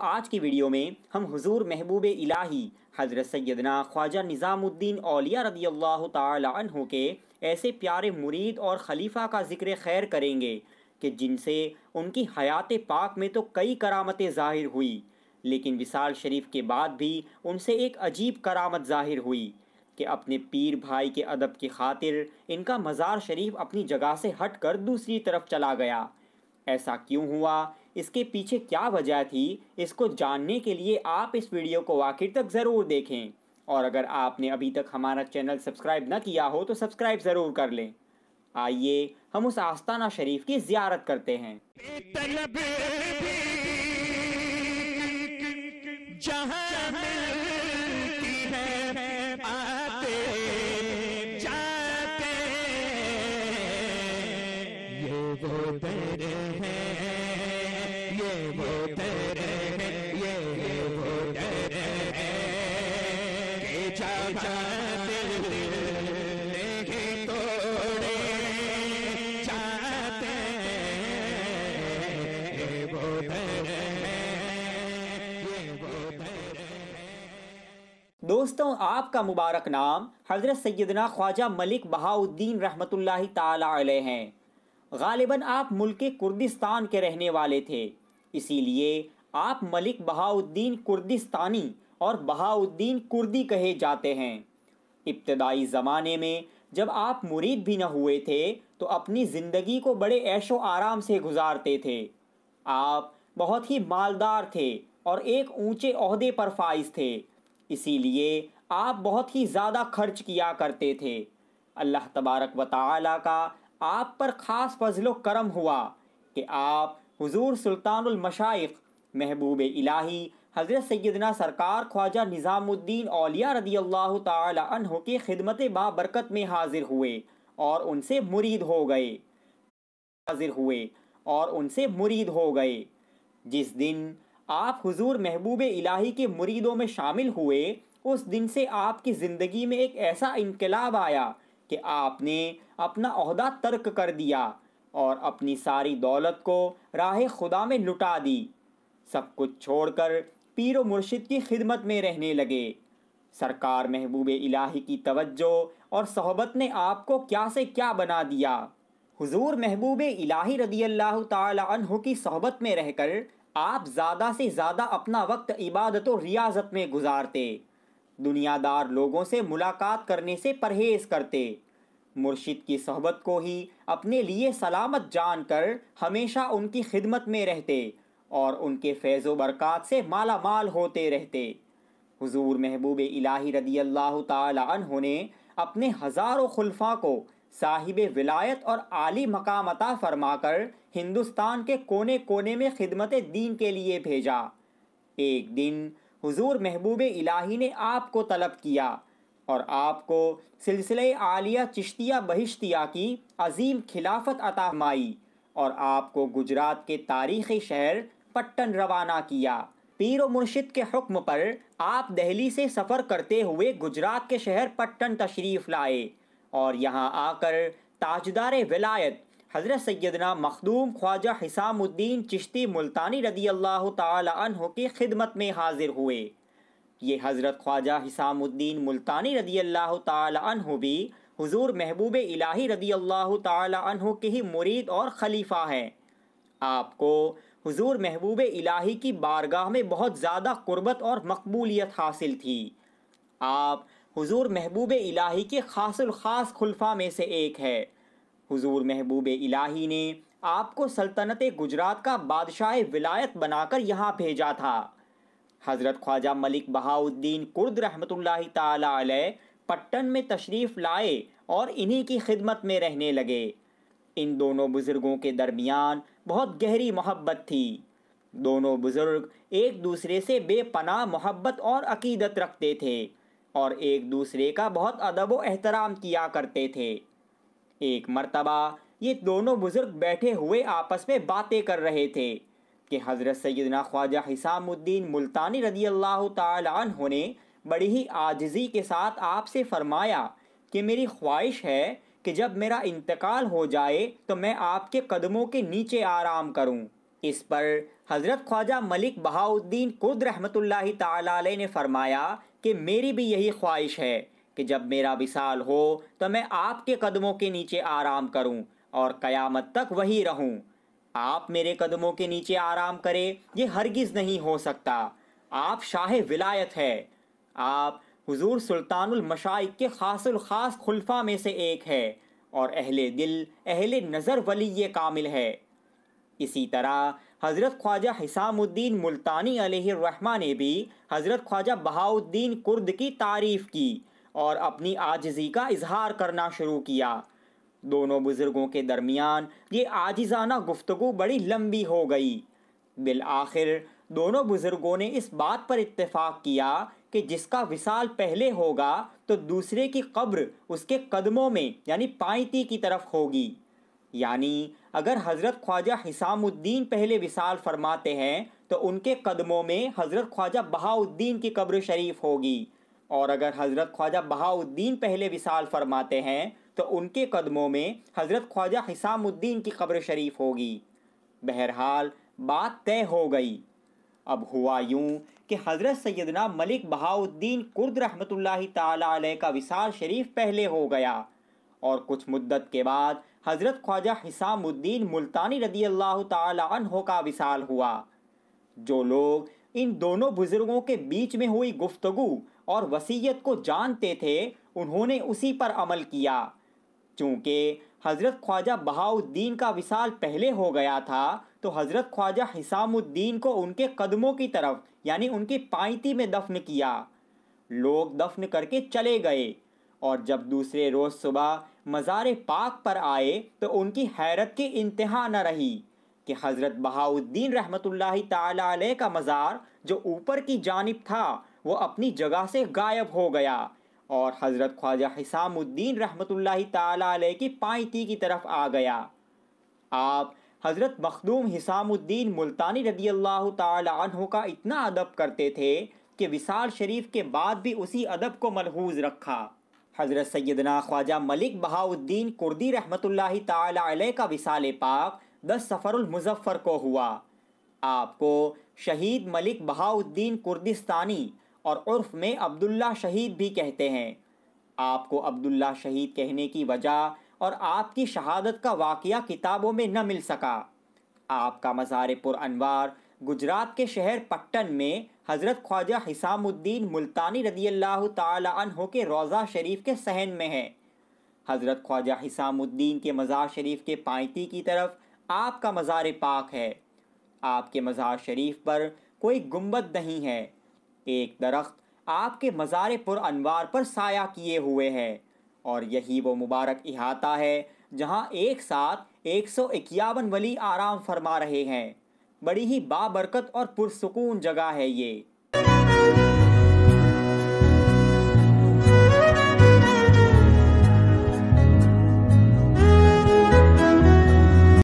आज की वीडियो में हम हुजूर महबूब इलाही, हज़रत सैदना ख्वाजा निज़ामुद्दीन औलिया रदी अल्लाह तहों के ऐसे प्यारे मुरीद और खलीफा का ज़िक्र खैर करेंगे कि जिनसे उनकी हयात पाक में तो कई करामतें ज़ाहिर हुई, लेकिन विशाल शरीफ के बाद भी उनसे एक अजीब करामत ज़ाहिर हुई कि अपने पीर भाई के अदब की खातिर इनका मज़ार शरीफ अपनी जगह से हट कर दूसरी तरफ़ चला गया। ऐसा क्यों हुआ इसके पीछे क्या वजह थी, इसको जानने के लिए आप इस वीडियो को आखिर तक ज़रूर देखें। और अगर आपने अभी तक हमारा चैनल सब्सक्राइब न किया हो तो सब्सक्राइब ज़रूर कर लें। आइए, हम उस आस्ताना शरीफ की जियारत करते हैं। वो दर दोस्तों, आपका मुबारक नाम हज़रत सैदना ख्वाजा मलिक बहाउद्दीन ताला हैं। गालिबा आप मुल्क कुर्दिस्तान के रहने वाले थे। इसीलिए आप मलिक बहाउद्दीन कुर्दिस्तानी और बहाउद्दीन कुर्दी कहे जाते हैं। इब्तदाई ज़माने में जब आप मुरीद भी न हुए थे तो अपनी ज़िंदगी को बड़े ऐशो आराम से गुजारते थे। आप बहुत ही मालदार थे और एक ऊँचे अहदे पर फाइज थे। इसीलिए आप बहुत ही ज़्यादा खर्च किया करते थे। अल्लाह तबारक व ताली का आप पर ख़ास फजलो करम हुआ कि आप हुजूर सुल्तानमशाइख महबूब इलाही हज़रत सैदना सरकार ख्वाजा निज़ामुद्दीन औलिया रदी अल्लाह तहों की खिदमत बाबरकत में हाजिर हुए और उनसे मुरीद हो गए। हाजिर हुए और उनसे मुरीद हो गए। जिस दिन आप हुजूर महबूब इलाही के मुरीदों में शामिल हुए, उस दिन से आपकी ज़िंदगी में एक ऐसा इनकलाब आया कि आपने अपना अहदा तर्क कर दिया और अपनी सारी दौलत को राह खुदा में लुटा दी। सब कुछ छोड़कर पीर व मुर्शिद की खिदमत में रहने लगे। सरकार महबूब इलाही की तवज्जो और सहबत ने आपको क्या से क्या बना दिया? हुजूर महबूब इलाही रदी अल्लाह तहों की सहबत में रहकर आप ज़्यादा से ज़्यादा अपना वक्त इबादत व रियाजत में गुजारते, दुनियादार लोगों से मुलाकात करने से परहेज़ करते। मुर्शिद की सहबत को ही अपने लिए सलामत जानकर हमेशा उनकी खिदमत में रहते। और उनके फैज़ बरक़ात से माला माल होते रहते। हुजूर महबूब इलाही रदी अल्लाह तहों ने अपने हज़ारों खुलफा को साहिब विलायत और आली मकाम अता फरमाकर हिंदुस्तान के कोने कोने में खिदमत दीन के लिए भेजा। एक दिन हुजूर महबूब इलाही ने आपको तलब किया और आपको सिलसिले आलिया चिश्तिया बहिश्तिया की अजीम खिलाफत अता माई और आपको गुजरात के तारीख़ी शहर पट्टन रवाना किया। पीर मुर्शिद के हुक्म पर आप दहली से सफ़र करते हुए गुजरात के शहर पट्टन तशरीफ़ लाए और यहाँ आकर ताजदार विलायत, हज़रत सैदना मखदूम ख्वाजा हिसामुद्दीन चिश्ती मुल्तानी रदी अल्लाह तहों की खिदमत में हाजिर हुए। ये हज़रत ख्वाजा हिसामुद्दीन मुल्तानी रदी अल्लाह तहों भी हुजूर महबूब इलाही रदी अल्लाह तहों के ही मुरीद और खलीफा हैं। आपको। हुजूर महबूब इलाही की बारगाह में बहुत ज़्यादा कुर्बत और मकबूलियत हासिल थी। आप हुजूर महबूब इलाही के खासुल ख़ास खुलफा में से एक है। हुजूर महबूब इलाही ने आपको सल्तनत गुजरात का बादशाह विलायत बनाकर यहाँ भेजा था। हज़रत ख्वाजा मलिक बहाउद्दीन कुर्द रहमत पट्टन में तशरीफ़ लाए और इन्हीं की खिदमत में रहने लगे। इन दोनों बुज़ुर्गों के दरमियान बहुत गहरी मोहब्बत थी। दोनों बुज़ुर्ग एक दूसरे से बेपनाह मोहब्बत और अकीदत रखते थे और एक दूसरे का बहुत अदब व एहतराम किया करते थे। एक मर्तबा ये दोनों बुज़ुर्ग बैठे हुए आपस में बातें कर रहे थे कि हज़रत सैदना ख्वाजा हिसामुद्दीन मुल्तानी रदी अल्लाह तहों ने बड़ी ही आजजी के साथ आपसे फ़रमाया कि मेरी ख्वाहिश है कि जब मेरा इंतकाल हो जाए तो मैं आपके कदमों के नीचे आराम करूँ। इस पर हज़रत ख्वाजा मलिक बहाउद्दीन खुद रहमतुल्लाहि ताला ने फरमाया कि मेरी भी यही ख्वाहिश है कि जब मेरा विसाल हो तो मैं आपके कदमों के नीचे आराम करूँ और क़यामत तक वही रहूँ। आप मेरे कदमों के नीचे आराम करें, ये हरगिज़ नहीं हो सकता। आप शाह विलायत है। आप हुजूर सुल्तानुल मशाइक के खासुल ख़ास खुलफा में से एक है और अहले दिल, अहले नज़र वली ये कामिल है। इसी तरह हज़रत ख्वाजा हिसामुद्दीन मुल्तानी रहमा ने भी हज़रत ख्वाजा बहाउद्दीन कुर्द की तारीफ़ की और अपनी आजजी का इजहार करना शुरू किया। दोनों बुज़ुर्गों के दरमियान ये आजिज़ाना गुफ्तगु बड़ी लंबी हो गई। बिल आखिर दोनों बुज़ुर्गों ने इस बात पर इत्तेफाक किया कि जिसका विशाल पहले होगा तो दूसरे की कब्र उसके कदमों में, यानी पाइती की तरफ़ होगी। यानी, अगर हज़रत ख्वाजा हिसामुद्दीन पहले विसाल फरमाते हैं तो उनके कदमों में हज़रत ख्वाजा बहाउद्दीन की कब्र शरीफ होगी। और अगर हज़रत ख्वाजा बहाउद्दीन पहले विशाल फरमाते हैं तो उनके कदमों में हज़रत ख्वाजा हिसामुद्दीन की कब्र शरीफ होगी। बहरहाल, बात तय हो गई। अब हुआ यूँ कि हज़रत सैदना मलिक बहाउद्दीन कुर्द रहमतुल्लाहि ताला का विसाल शरीफ पहले हो गया। और कुछ मुद्दत के बाद हज़रत ख्वाजा हिसामुद्दीन मुल्तानी रदी अल्लाह तहो का विसाल हुआ, जो लोग इन दोनों बुज़ुर्गों के बीच में हुई गुफ्तगु और वसीयत को जानते थे, उन्होंने उसी पर अमल किया। चूँकि हज़रत ख्वाजा बहाउद्दीन का विसाल पहले हो गया था तो हज़रत ख्वाजा हिसामुद्दीन को उनके कदमों की तरफ़, यानी उनकी पाइती में दफन किया। लोग दफन करके चले गए, और जब दूसरे रोज़ सुबह मज़ार पाक पर आए तो उनकी हैरत की इंतहा न रही कि हज़रत बहाउद्दीन रहमतुल्लाहि ताला का मज़ार जो ऊपर की जानब था, वो अपनी जगह से गायब हो गया। और हज़रत ख्वाजा हिसामुद्दीन रहमतुल्लाहि ताला की पाइती की तरफ़ आ गया। आप हज़रत मखदूम हिसामुद्दीन मुल्तानी रदी अल्लाह तहों का इतना अदब करते थे कि विसाल शरीफ के बाद भी उसी अदब को मलहूज रखा। हज़रत सैदना ख्वाजा मलिक बहाउद्दीन कुर्दी रहमतुल्लाहि ताला का विसाल पाक दस सफ़रुलमुज़फ़र को हुआ। आपको शहीद मलिक बहाउद्दीन कुर्दिस्तानी और उर्फ़ में अब्दुल्ला शहीद भी कहते हैं। आपको अब्दुल्ला शहीद कहने की वजह और आपकी शहादत का वाक़ किताबों में न मिल सका। आपका मज़ार अनवार, गुजरात के शहर पट्टन में हज़रत ख्वाजा हिसामुद्दीन मुल्तानी रदी अल्लाह तहो के रोज़ा शरीफ के सहन में है। हज़रत ख्वाजा हिसामुद्दीन के मज़ार शरीफ के पाइती की तरफ़ आपका मज़ार पाक है। आपके मज़ार शरीफ पर कोई गुंबद नहीं है। एक दरख्त आपके मज़ार पुर अनवार पर साया किए हुए है। और यही वो मुबारक इहाता है, जहाँ एक साथ एक सौ इक्यावन वली आराम फरमा रहे हैं। बड़ी ही बाबरकत और पुरसकून जगह है ये।